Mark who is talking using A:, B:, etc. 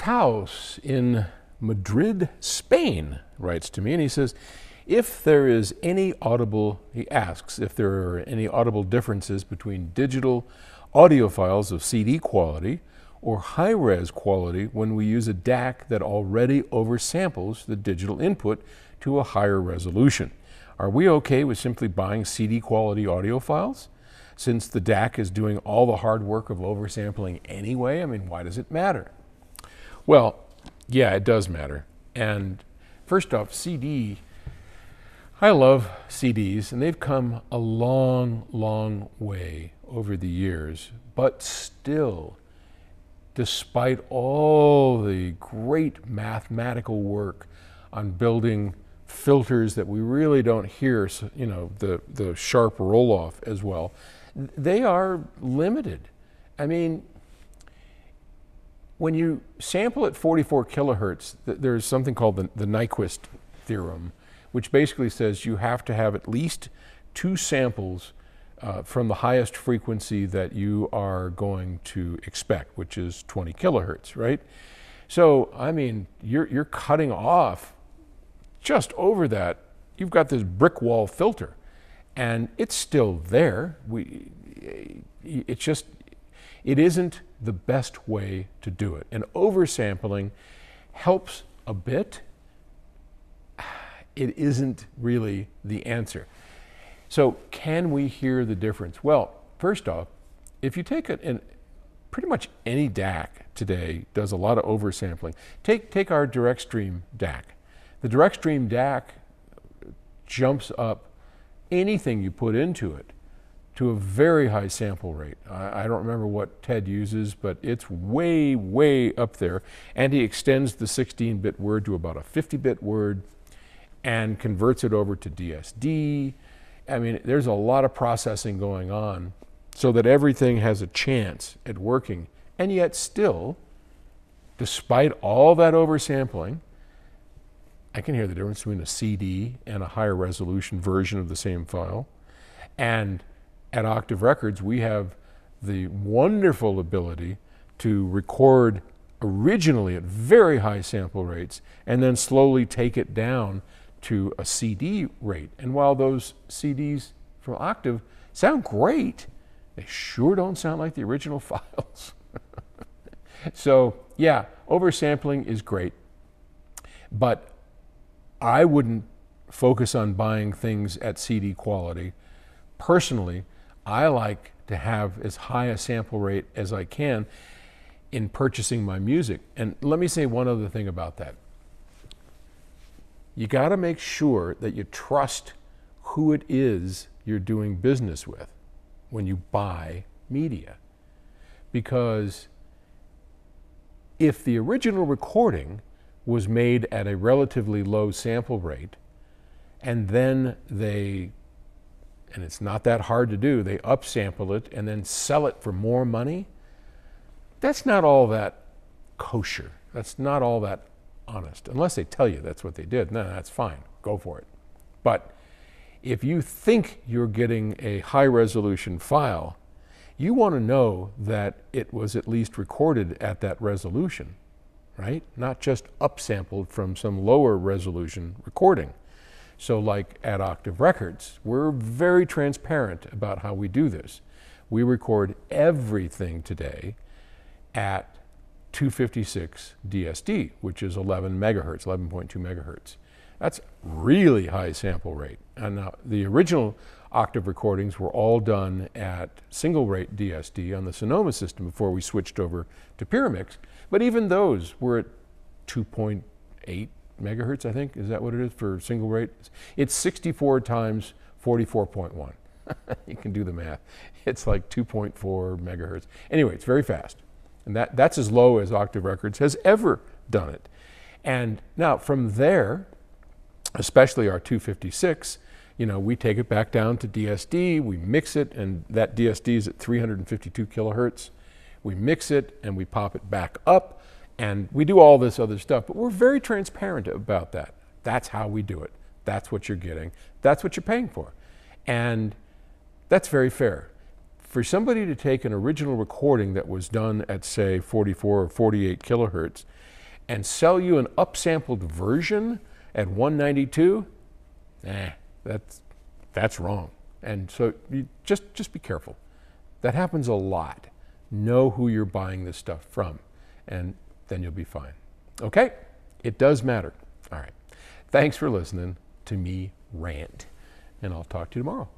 A: Taos in Madrid, Spain, writes to me and he says, if there is any audible, he asks if there are any audible differences between digital audio files of CD quality or high res quality when we use a DAC that already oversamples the digital input to a higher resolution. Are we okay with simply buying CD quality audio files? Since the DAC is doing all the hard work of oversampling anyway, I mean, why does it matter? Well, yeah, it does matter. And first off, CD, I love CDs, and they've come a long, long way over the years, but still, despite all the great mathematical work on building filters that we really don't hear, you know, the, the sharp roll off as well, they are limited. I mean, when you sample at 44 kilohertz, there's something called the, the Nyquist theorem, which basically says you have to have at least two samples uh, from the highest frequency that you are going to expect, which is 20 kilohertz, right? So, I mean, you're, you're cutting off just over that. You've got this brick wall filter, and it's still there. We, it's just, it isn't the best way to do it. And oversampling helps a bit. It isn't really the answer. So, can we hear the difference? Well, first off, if you take it and pretty much any DAC today does a lot of oversampling. Take, take our DirectStream DAC. The DirectStream DAC jumps up anything you put into it to a very high sample rate. I, I, don't remember what Ted uses, but it's way, way up there. And he extends the 16 bit word to about a 50 bit word and converts it over to DSD I mean, there's a lot of processing going on so that everything has a chance at working. And yet, still, despite all that oversampling, I can hear the difference between a CD and a higher resolution version of the same file. And at Octave Records, we have the wonderful ability to record originally at very high sample rates and then slowly take it down to a CD rate. And while those CDs from Octave sound great, they sure don't sound like the original files. so, yeah, oversampling is great, but I wouldn't focus on buying things at CD quality. Personally, I like to have as high a sample rate as I can in purchasing my music. And let me say one other thing about that you got to make sure that you trust who it is you're doing business with when you buy media. Because if the original recording was made at a relatively low sample rate, and then they, and it's not that hard to do, they upsample it and then sell it for more money, that's not all that kosher. That's not all that honest. Unless they tell you that's what they did, then that's fine. Go for it. But if you think you're getting a high resolution file, you want to know that it was at least recorded at that resolution, right? Not just upsampled from some lower resolution recording. So, like at Octave Records, we're very transparent about how we do this. We record everything today at 256 DSD, which is 11 megahertz, 11.2 megahertz. That's really high sample rate. And now the original octave recordings were all done at single rate DSD on the Sonoma system before we switched over to Pyramix. But even those were at 2.8 megahertz, I think. Is that what it is for single rate? It's 64 times 44.1. you can do the math. It's like 2.4 megahertz. Anyway, it's very fast. And that, that's as low as Octave Records has ever done it. And now from there, especially our 256, you know, we take it back down to DXD, we mix it, and that DXD is at 352 kilohertz. We mix it and we pop it back up, and we do all this other stuff. But we're very transparent about that. That's how we do it. That's what you're getting. That's what you're paying for. And that's very fair for somebody to take an original recording that was done at, say, 44 or 48 kilohertz and sell you an upsampled version at 192, eh, that's, that's wrong. And so you just, just be careful. That happens a lot. Know who you're buying this stuff from, and then you'll be fine. Okay? It does matter. All right. Thanks for listening to me rant, and I'll talk to you tomorrow.